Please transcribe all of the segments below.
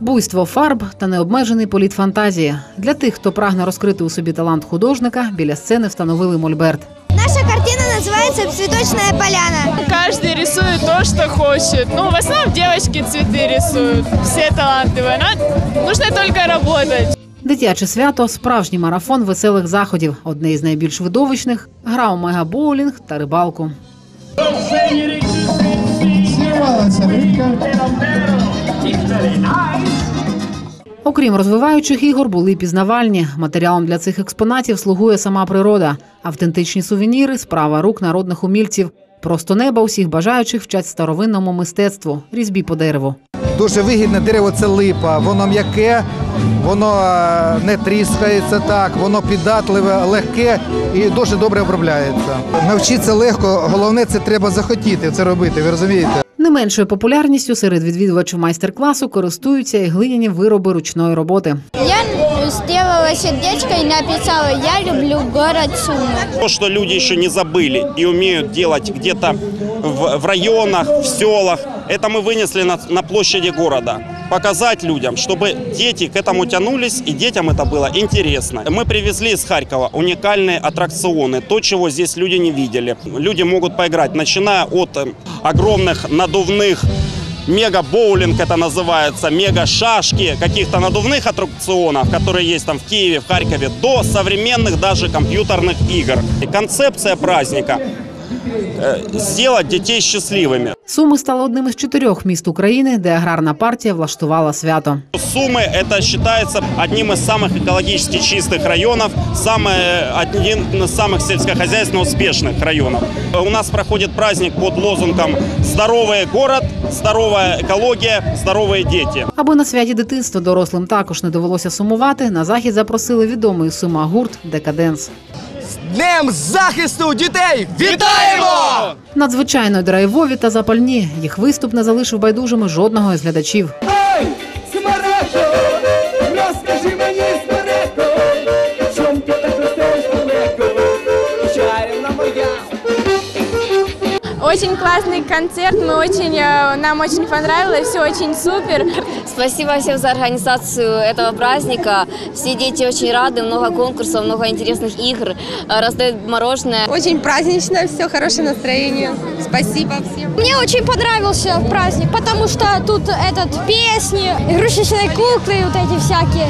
Буйство фарб та необмежений політ фантазії. Для тих, хто прагне розкрити у собі талант художника, біля сцени встановили мольберт. Наша картина называется «Цветочная поляна». Каждый рисует то, что хочет. Ну, в основном девочки цветы рисуют. Все талантливые. Но нужно только работать. Дитяче свято справжній марафон веселих заходів. Одне із найбільш видовищних гра у мегабоулінг та рибалку. Знімалася рибка. Окрім розвиваючих ігор, були пізнавальні. Матеріалом для цих експонатів слугує сама природа, автентичні сувеніри, справа рук народних умільців. Просто неба усіх бажаючих вчать старовинному мистецтву, різьбі по дереву. Дуже вигідне дерево це липа. Воно м'яке, воно е, не тріскається так, воно піддатливе, легке і дуже добре обробляється. Навчитися легко, головне це треба захотіти це робити. Ви розумієте? Не меншою популярністю серед відвідувачів майстер-класу користуються і глиняні вироби ручної роботи. Я сделала сердечко и написала «Я люблю город Сумы». То, что люди еще не забыли и умеют делать где-то в, в районах, в селах, это мы вынесли на, на площади города. Показать людям, чтобы дети к этому тянулись и детям это было интересно. Мы привезли из Харькова уникальные аттракционы, то, чего здесь люди не видели. Люди могут поиграть, начиная от э, огромных надувных мега-боулинг это называется, мега-шашки, каких-то надувных аттракционов, которые есть там в Киеве, в Харькове, до современных даже компьютерных игр. И концепция праздника э, сделать детей счастливыми. Суми стали одним із чотирьох міст України, де аграрна партія влаштувала свято. Сумы это считается одним из самых экологически чистых районов, самое, один из самых сельскохозяйственно успешных районов. У нас проходит праздник под лозунгом «Здоровый город, здоровая екологія, здорові діти. Аби на святі дитинства дорослим також не довелося сумувати, на захід запросили відомий сума гурт Декаденс. Днем захисту дітей! Вітаємо! Надзвичайно драйвові та запальні. Їх виступ не залишив байдужими жодного із глядачів. Очень классный концерт. Мы очень, э, нам очень понравилось. Все очень супер. Спасибо всем за организацию этого праздника. Все дети очень рады, много конкурсов, много интересных игр, э, раздают мороженое. Очень празднично, все, хорошее настроение. Спасибо всем. Мне очень понравился праздник, потому что тут этот песни, игрушечные куклы, вот эти всякие.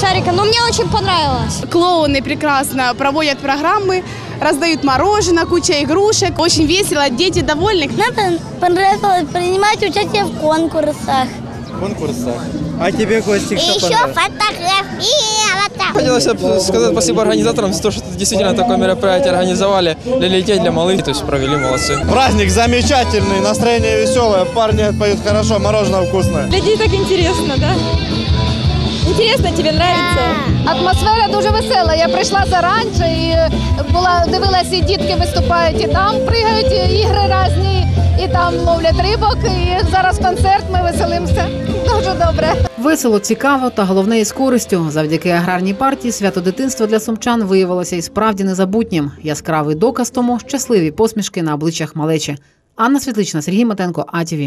Шарика, но мне очень понравилось. Клоуны прекрасно проводят программы, раздают мороженое, куча игрушек. Очень весело, дети довольны. Нам понравилось принимать участие в конкурсах. Конкурсах. А тебе, Костик, И еще фотографироваться. Хотелось бы сказать спасибо организаторам за то, что действительно такое мероприятие организовали для детей, для малых. То есть провели, молодцы. Праздник замечательний, настроєння веселе, парні поють хорошо, мороженое вкусне. Для детей так интересно, да? Интересно, тебе нравится? Атмосфера дуже весела. Я прийшла заранше і е, була дивилася, і дітки виступають, і там пригають і ігри різні, і там ловлять рибок. І зараз концерт. Ми веселимося. Дуже добре. Весело, цікаво та головне із користю. Завдяки аграрній партії свято дитинства для сумчан виявилося і справді незабутнім. Яскравий доказ тому щасливі посмішки на обличчях малечі. Анна Світлична, Сергій Матенко, АТВ.